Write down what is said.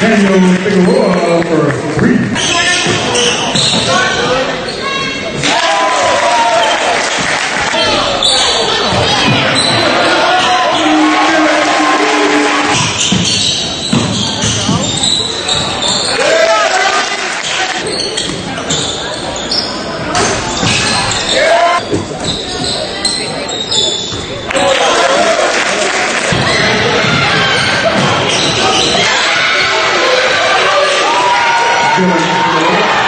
Daniel Figueroa uh, for Gracias.